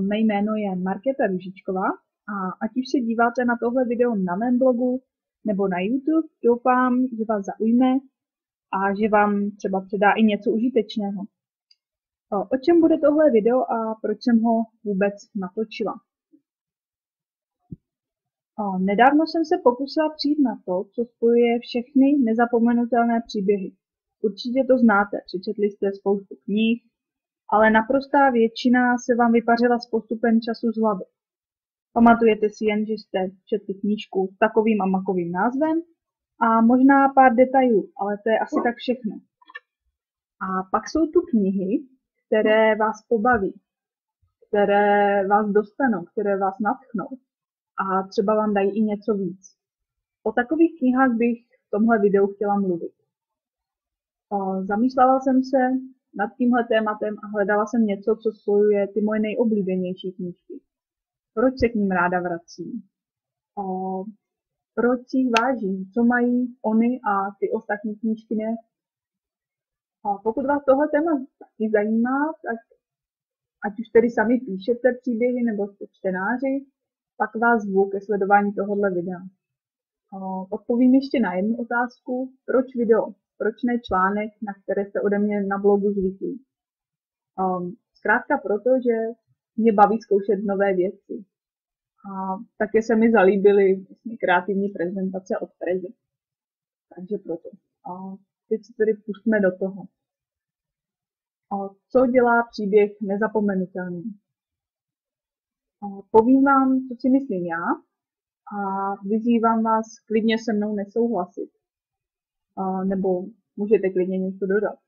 Mé jméno je Markéta Ružičková a ať už se díváte na tohle video na mém blogu nebo na YouTube, doufám, že vás zaujme a že vám třeba předá i něco užitečného. O čem bude tohle video a proč jsem ho vůbec natočila? Nedávno jsem se pokusila přijít na to, co spojuje všechny nezapomenutelné příběhy. Určitě to znáte, přečetli jste spoustu knih, ale naprostá většina se vám vypařila s postupem času z hlavy. Pamatujete si jen, že jste četli knížku s takovým a makovým názvem a možná pár detailů, ale to je asi tak všechno. A pak jsou tu knihy, které vás pobaví, které vás dostanou, které vás natchnou a třeba vám dají i něco víc. O takových knihách bych v tomhle videu chtěla mluvit. Zamýšlela jsem se nad tímhle tématem a hledala jsem něco, co spojuje ty moje nejoblíbenější knížky. Proč se k ním ráda vracím? O, proč si vážím? Co mají oni a ty ostatní knížky ne? A pokud vás tohle téma taky zajímá, tak ať už tedy sami píšete příběhy nebo jste čtenáři, pak vás zvu ke sledování tohohle videa. Odpovím ještě na jednu otázku, proč video, proč ne článek, na které jste ode mě na blogu zvyklí. Zkrátka proto, že mě baví zkoušet nové věci. A také se mi zalíbily vlastně kreativní prezentace od Prezy. Takže proto. A teď se tedy pustíme do toho. A co dělá příběh nezapomenutelný? Povím vám, co si myslím já a vyzývám vás klidně se mnou nesouhlasit. Nebo můžete klidně něco dodat.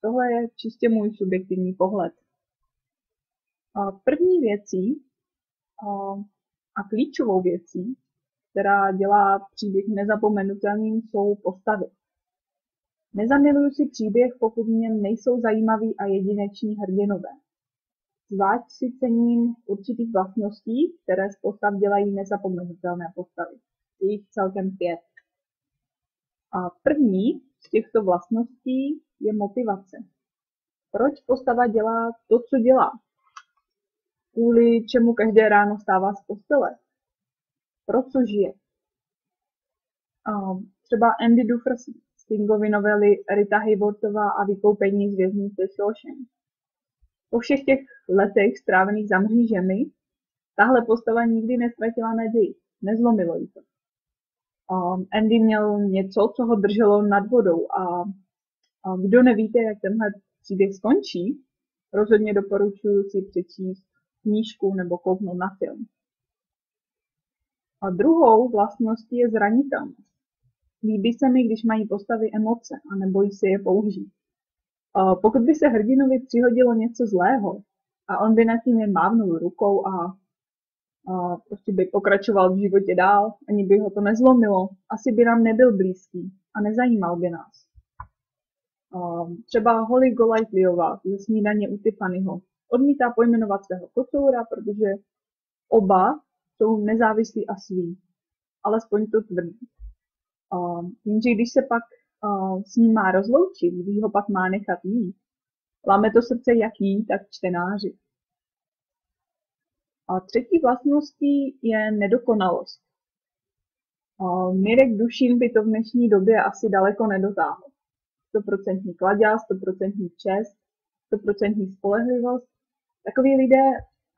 Tohle je čistě můj subjektivní pohled. První věcí a klíčovou věcí, která dělá příběh nezapomenutelným, jsou postavy. Nezamiluju si příběh, pokud něm nejsou zajímaví a jedineční hrdinové. Zvlášť si cením určitých vlastností, které z postav dělají nezapomenutelné postavy. Je jich celkem pět. A první z těchto vlastností je motivace. Proč postava dělá to, co dělá? Kvůli čemu každé ráno stává z postele? Pro co žije? A třeba Andy Duffer z novely Rita Hayworthová a vykoupení z věznice Shawshank po všech těch letech strávených za mřížemi, tahle postava nikdy nestratila naději. Nezlomilo jí to. Um, Andy měl něco, co ho drželo nad vodou a, a kdo nevíte, jak tenhle příběh skončí, rozhodně doporučuji si přečíst knížku nebo kouknout na film. A druhou vlastností je zranitelnost. Líbí se mi, když mají postavy emoce a nebojí se je použít. Pokud by se hrdinovi přihodilo něco zlého a on by nad tím jen mávnul rukou a, a prostě by pokračoval v životě dál, ani by ho to nezlomilo, asi by nám nebyl blízký a nezajímal by nás. Třeba Holly Golightlyová ze snídaně u Tiffanyho odmítá pojmenovat svého kocoura, protože oba jsou nezávislí a sví. Alespoň to tvrdí. Jenže když se pak s ním má rozloučit, když ho pak má nechat jít. Láme to srdce jak jí, tak čtenáři. A třetí vlastností je nedokonalost. Mirek Dušín by to v dnešní době asi daleko nedotáhl. 100% kladě, 100% čest, 100% spolehlivost. Takoví lidé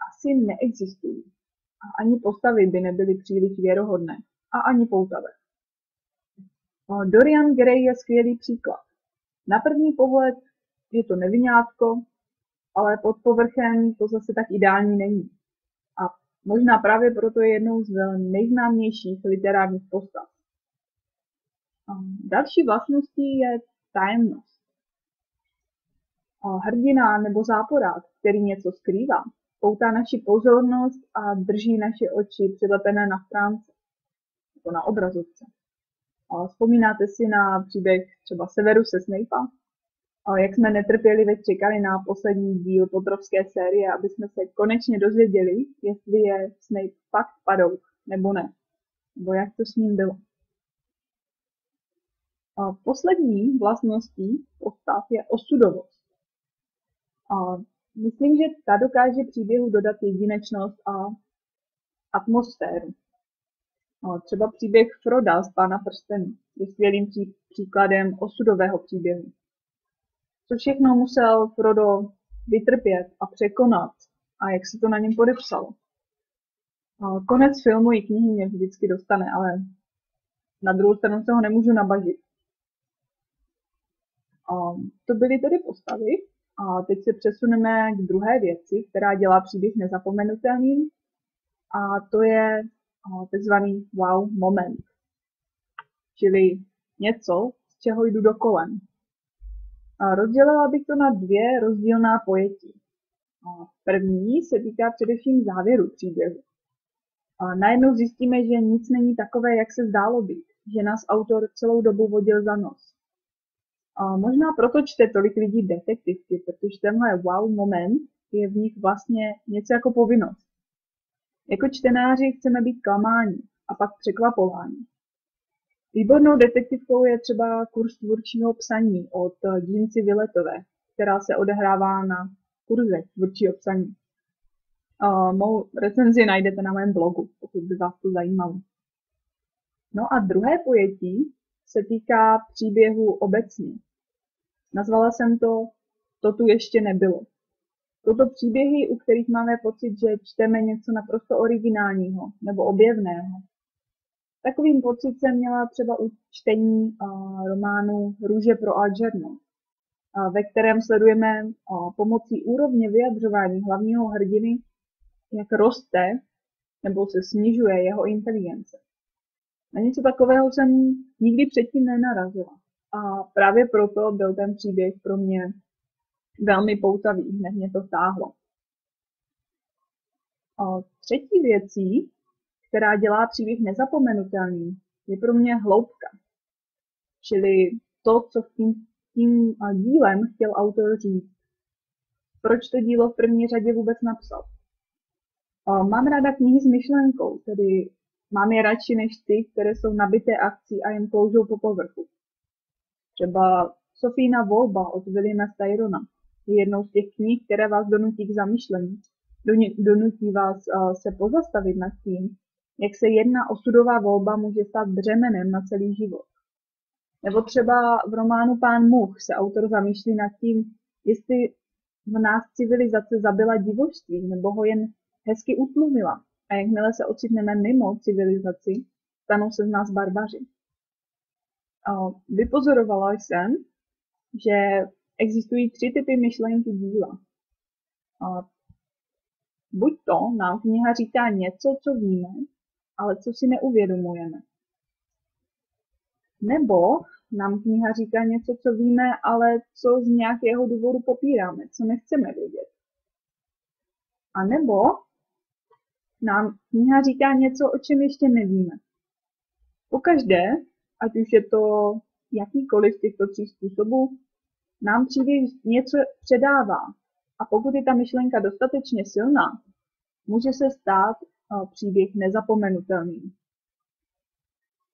asi neexistují. A ani postavy by nebyly příliš věrohodné. A ani poutavé. Dorian Gray je skvělý příklad. Na první pohled je to nevinátko, ale pod povrchem to zase tak ideální není. Možná právě proto je jednou z nejznámějších literárních postav. Další vlastností je tajemnost. Hrdina nebo záporák, který něco skrývá, poutá naši pozornost a drží naše oči přilepené na stránce, jako na obrazovce. Vzpomínáte si na příběh třeba Severu se Snape'a? Jak jsme netrpělivě čekali na poslední díl Potrovské série, aby jsme se konečně dozvěděli, jestli je Snape fakt padouch, nebo ne. Nebo jak to s ním bylo. Poslední vlastností postav je osudovost. myslím, že ta dokáže příběhu dodat jedinečnost a atmosféru. No, třeba příběh Froda z Pána prstenů je skvělým pří, příkladem osudového příběhu. Co všechno musel Frodo vytrpět a překonat a jak se to na něm podepsalo. Konec filmu i knihy mě vždycky dostane, ale na druhou stranu se ho nemůžu nabažit. To byly tedy postavy a teď se přesuneme k druhé věci, která dělá příběh nezapomenutelným a to je takzvaný wow moment. Čili něco, z čeho jdu do kolem. A rozdělila bych to na dvě rozdílná pojetí. A první se týká především závěru příběhu. A najednou zjistíme, že nic není takové, jak se zdálo být, že nás autor celou dobu vodil za nos. A možná proto čte tolik lidí detektivky, protože tenhle wow moment je v nich vlastně něco jako povinnost. Jako čtenáři chceme být klamáni a pak překvapováni. Výbornou detektivkou je třeba kurz tvůrčího psaní od Dínci Viletové, která se odehrává na kurze tvůrčího psaní. Uh, mou recenzi najdete na mém blogu, pokud by vás to zajímalo. No a druhé pojetí se týká příběhu obecně. Nazvala jsem to To tu ještě nebylo. Jsou to příběhy, u kterých máme pocit, že čteme něco naprosto originálního nebo objevného. Takovým pocit jsem měla třeba u čtení románu Růže pro Algerno, ve kterém sledujeme pomocí úrovně vyjadřování hlavního hrdiny, jak roste nebo se snižuje jeho inteligence. Na něco takového jsem nikdy předtím nenarazila. A právě proto byl ten příběh pro mě velmi poutavý, hned mě to táhlo. A třetí věcí, která dělá příběh nezapomenutelný, je pro mě hloubka. Čili to, co tím, tím dílem chtěl autor říct. Proč to dílo v první řadě vůbec napsal? Mám ráda knihy s myšlenkou, tedy mám je radši než ty, které jsou nabité akcí a jen kloužou po povrchu. Třeba Sofína volba od Williama Styrona je jednou z těch knih, které vás donutí k zamýšlení. Donutí vás se pozastavit nad tím, jak se jedna osudová volba může stát břemenem na celý život. Nebo třeba v románu Pán Much se autor zamýšlí nad tím, jestli v nás civilizace zabila divožství nebo ho jen hezky utlumila a jakmile se ocitneme mimo civilizaci, stanou se z nás barbaři. Vypozorovala jsem, že existují tři typy myšlenky díla. Buď to nám kniha říká něco, co víme, ale co si neuvědomujeme. Nebo nám kniha říká něco, co víme, ale co z nějakého důvodu popíráme, co nechceme vědět. A nebo nám kniha říká něco, o čem ještě nevíme. Pokaždé, ať už je to jakýkoliv z těchto tří způsobů, nám příběh něco předává. A pokud je ta myšlenka dostatečně silná, může se stát příběh nezapomenutelný.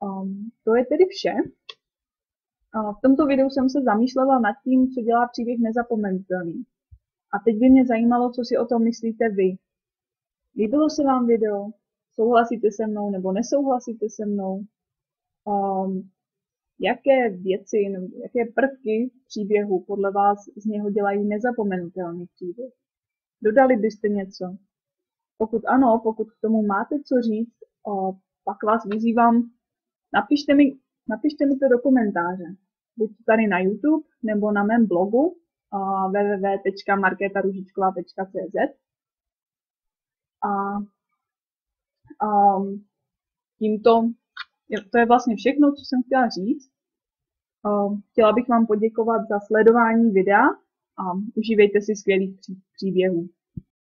Um, to je tedy vše. V tomto videu jsem se zamýšlela nad tím, co dělá příběh nezapomenutelný. A teď by mě zajímalo, co si o tom myslíte vy. Líbilo se vám video? Souhlasíte se mnou nebo nesouhlasíte se mnou? Um, jaké věci nebo jaké prvky příběhu podle vás z něho dělají nezapomenutelný příběh? Dodali byste něco? Pokud ano, pokud k tomu máte co říct, pak vás vyzývám, napište mi, napište mi to do komentáře. Buď tady na YouTube nebo na mém blogu www.marketaružičková.cz a um, tímto, to je vlastně všechno, co jsem chtěla říct. Chtěla bych vám poděkovat za sledování videa a užívejte si skvělých příběhů.